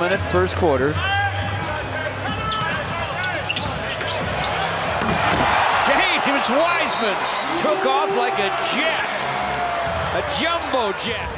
Minute first quarter. James Wiseman took off like a jet, a jumbo jet.